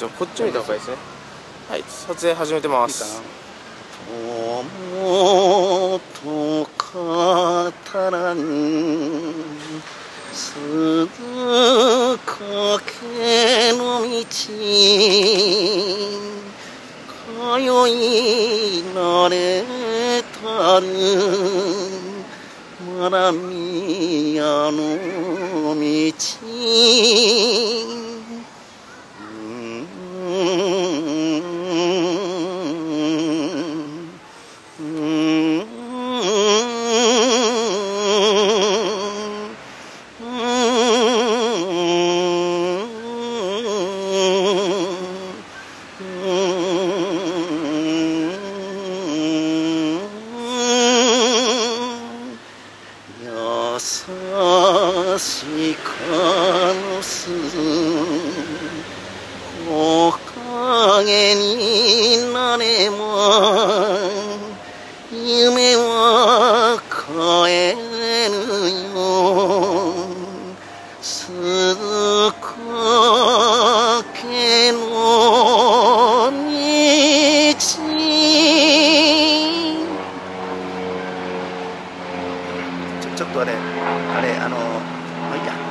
ですよ。こっち見た方がいいですね。はい撮影始めてます。友と語らん鈴かけの道。通い慣れたる。まだ宮の道。優しかのすおかげになれば夢は変えぬよちょっとあれあれあのまあいいや。